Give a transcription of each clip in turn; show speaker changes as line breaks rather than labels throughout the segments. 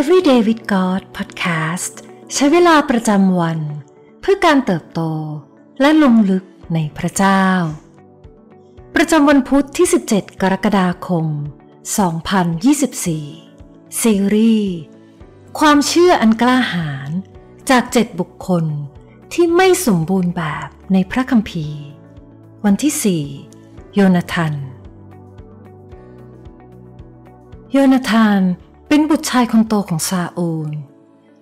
Everyday with God Podcast ใช้เวลาประจำวัน เพื่อการเติบโตและลงลึกในพระเจ้า ประจำวันพุทธที่ 17 กรกฎาคม 2024 ซีรีส์ ความเชื่ออันกล้าหาญจากเจ็ดบุคคลที่ไม่สมบูรณ์แบบในพระคัมภีร์ วันที่ 4 โยนาธานโยนาธาน เป็นบุตรชายคนโตของซาอูล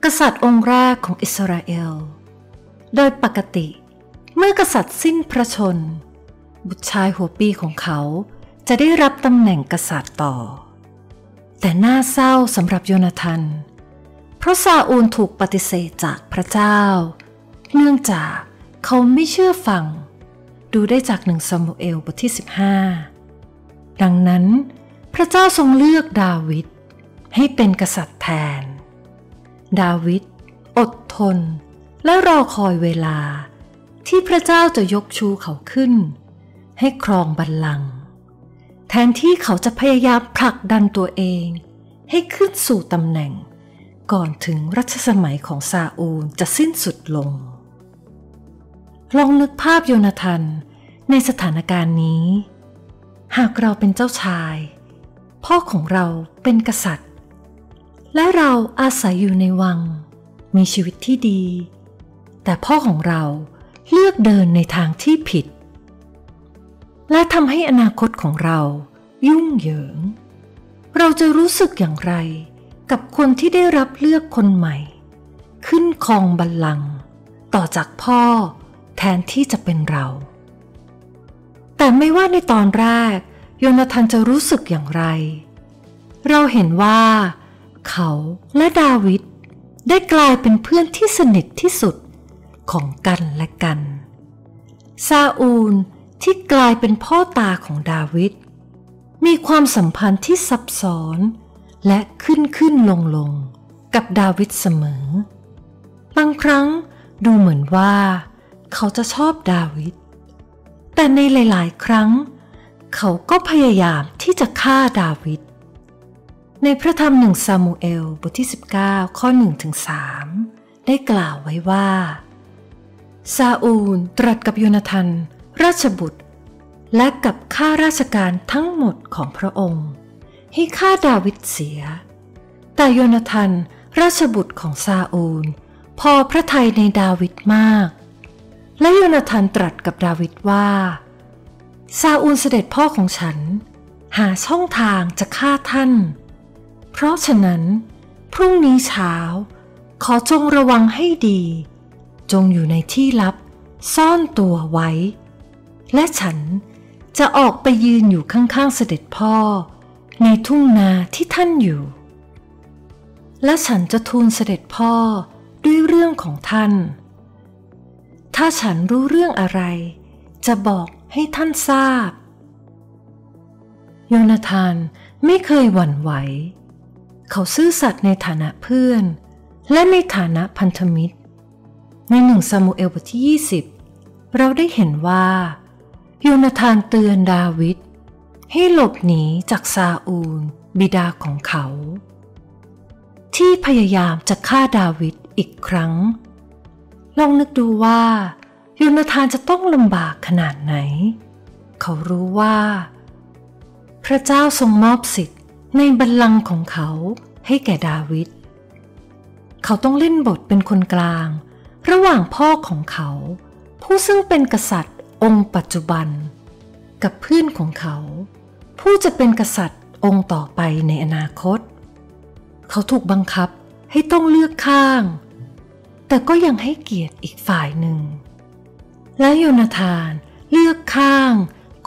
กษัตริย์องค์แรกของอิสราเอล โดยปกติ เมื่อกษัตริย์สิ้นพระชน บุตรชายหัวปีของเขาจะได้รับตำแหน่งกษัตริย์ต่อ แต่น่าเศร้าสำหรับโยนาธานเพราะซาอูลถูกปฏิเสธจากพระเจ้า เนื่องจากเขาไม่เชื่อฟัง ดูได้จากหนึ่งซามูเอลบทที่ 15 ดังนั้น พระเจ้าทรงเลือกดาวิด ให้เป็นกษัตริย์แทน ดาวิดอดทน และรอคอยเวลา ที่พระเจ้าจะยกชูเขาขึ้น ให้ครองบัลลังก์แทนที่เขาจะพยายามผลักดันตัวเอง ให้ขึ้นสู่ตำแหน่ง ก่อนถึงรัชสมัยของซาอูลจะสิ้นสุดลง ลองนึกภาพโยนาธานในสถานการณ์นี้ หากเราเป็นเจ้าชาย พ่อของเราเป็นกษัตริย์ และเราอาศัยอยู่ในวัง มีชีวิตที่ดี แต่พ่อของเราเลือกเดินในทางที่ผิด และทำให้อนาคตของเรายุ่งเหยิง เราจะรู้สึกอย่างไรกับคนที่ได้รับเลือกคนใหม่ ขึ้นครองบัลลังก์ต่อจากพ่อแทนที่จะเป็นเรา แต่ไม่ว่าในตอนแรก โยนาธานจะรู้สึกอย่างไร เราเห็นว่า เขาและดาวิดได้กลายเป็นเพื่อนที่สนิทที่สุดของกันและกัน ซาอูลที่กลายเป็นพ่อตาของดาวิดมีความสัมพันธ์ที่ซับซ้อน และขึ้นขึ้นลงลงกับดาวิดเสมอ บางครั้งดูเหมือนว่า เขาจะชอบดาวิด แต่ในหลาย ๆ ครั้ง เขาก็พยายามที่จะฆ่าดาวิด ในพระธรรมหนึ่งซามูเอลบทที่ 19 ข้อ1ถึง3ได้กล่าวไว้ว่า ซาอูลตรัสกับโยนาธานราชบุตร และกับข้าราชการทั้งหมดของพระองค์ ให้ฆ่าดาวิดเสีย แต่โยนาธานราชบุตรของซาอูล พอพระทัยในดาวิดมาก และโยนาธานตรัสกับดาวิดว่า ซาอูลเสด็จพ่อของฉัน หาช่องทางจะฆ่าท่าน เพราะฉะนั้น พรุ่งนี้เช้า ขอจงระวังให้ดี จงอยู่ในที่ลับ ซ่อนตัวไว้ และฉันจะออกไปยืนอยู่ข้างๆเสด็จพ่อ ในทุ่งนาที่ท่านอยู่ และฉันจะทูลเสด็จพ่อด้วยเรื่องของท่าน ถ้าฉันรู้เรื่องอะไร จะบอกให้ท่านทราบ โยนาธานไม่เคยหวั่นไหว เขาซื่อสัตย์ในฐานะเพื่อน และในฐานะพันธมิตร ในหนึ่งซามูเอลบทที่ 20 เราได้เห็นว่าโยนาธานเตือนดาวิดให้หลบหนีจากซาอูล บิดาของเขา ที่พยายามจะฆ่าดาวิดอีกครั้ง ลองนึกดูว่าโยนาธานจะต้องลำบากขนาดไหน เขารู้ว่า พระเจ้าทรงมอบสิทธิ ในบัลลังก์ของเขาให้แก่ดาวิด เขาต้องเล่นบทเป็นคนกลาง ระหว่างพ่อของเขา ผู้ซึ่งเป็นกษัตริย์องค์ปัจจุบัน กับเพื่อนของเขา ผู้จะเป็นกษัตริย์องค์ต่อไปในอนาคต เขาถูกบังคับให้ต้องเลือกข้าง แต่ก็ยังให้เกียรติอีกฝ่ายหนึ่ง และโยนาธานเลือกข้าง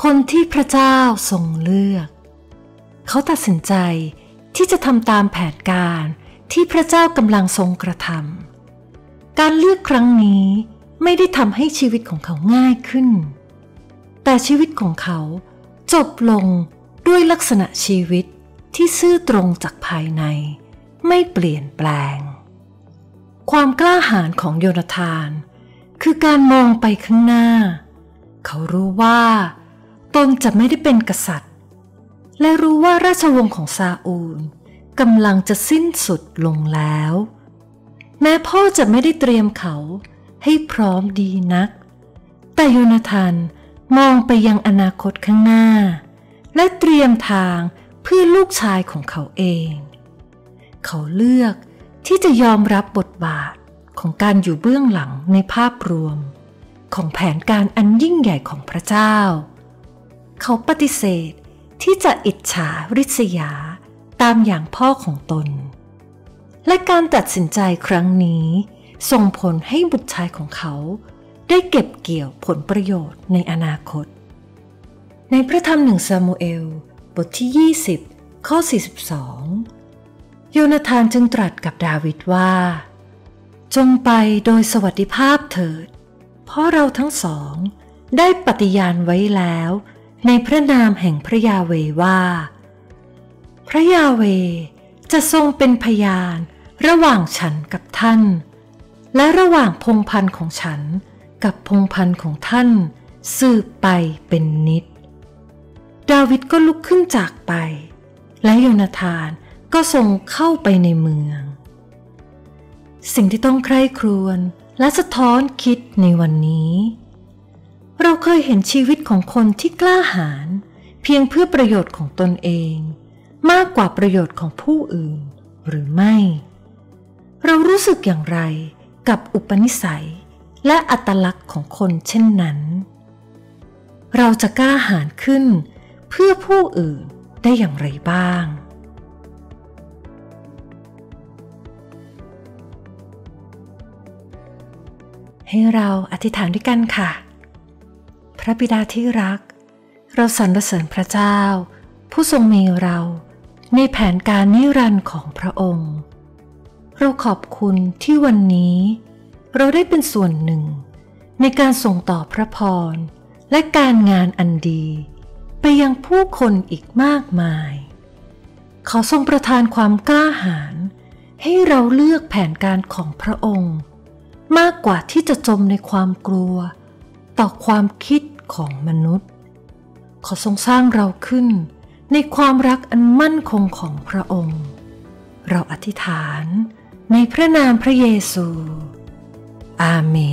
คนที่พระเจ้าทรงเลือก เขาตัดสินใจที่จะทำตามแผนการที่พระเจ้ากำลังทรงกระทำการเลือกครั้งนี้ไม่ได้ทำให้ชีวิตของเขาง่ายขึ้น แต่ชีวิตของเขาจบลงด้วยลักษณะชีวิตที่ซื่อตรงจากภายใน ไม่เปลี่ยนแปลง ความกล้าหาญของโยนาธาน คือการมองไปข้างหน้า เขารู้ว่า ตนจะไม่ได้เป็นกษัตริย์ และรู้ว่าราชวงศ์ของซาอูลกำลังจะสิ้นสุดลงแล้ว แม้พ่อจะไม่ได้เตรียมเขาให้พร้อมดีนัก แต่โยนาธานมองไปยังอนาคตข้างหน้า และเตรียมทางเพื่อลูกชายของเขาเอง เขาเลือกที่จะยอมรับบทบาทของการอยู่เบื้องหลังในภาพรวม ของแผนการอันยิ่งใหญ่ของพระเจ้า เขาปฏิเสธ ที่จะอิจฉาริษยาตามอย่างพ่อของตน และการตัดสินใจครั้งนี้ส่งผลให้บุตรชายของเขา ได้เก็บเกี่ยวผลประโยชน์ในอนาคต ในพระธรรมหนึ่งซามูเอล บทที่ 20 ข้อ 42 โยนาธานจึงตรัสกับดาวิดว่า จงไปโดยสวัสดิภาพเถิด เพราะเราทั้งสองได้ปฏิญาณไว้แล้ว ในพระนามแห่งพระยาเวว่า พระยาเวจะทรงเป็นพยานระหว่างฉันกับท่าน และระหว่างพงพันธ์ของฉันกับพงพันธ์ของท่าน สืบไปเป็นนิด ดาวิดก็ลุกขึ้นจากไป และโยนาธานก็ทรงเข้าไปในเมือง สิ่งที่ต้องใคร่ครวญและสะท้อนคิดในวันนี้ เราเคยเห็นชีวิตของคนที่กล้าหาญเพียงเพื่อประโยชน์ของตนเอง มากกว่าประโยชน์ของผู้อื่น หรือไม่ เรารู้สึกอย่างไรกับอุปนิสัย และอัตลักษณ์ของคนเช่นนั้น เราจะกล้าหาญขึ้น เพื่อผู้อื่นได้อย่างไรบ้างให้เราอธิษฐานด้วยกันค่ะ พระบิดาที่รัก เราสรรเสริญพระเจ้า ผู้ทรงมีเราในแผนการนิรันดร์ของพระองค์ เราขอบคุณที่วันนี้ เราได้เป็นส่วนหนึ่ง ในการส่งต่อพระพร และการงานอันดี ไปยังผู้คนอีกมากมาย ขอทรงประทานความกล้าหาญให้เราเลือกแผนการของพระองค์ มากกว่าที่จะจมในความกลัว ต่อความคิด ของมนุษย์ ขอทรงสร้างเราขึ้น ในความรักอันมั่นคงของพระองค์ เราอธิษฐานในพระนามพระเยซู อาเมน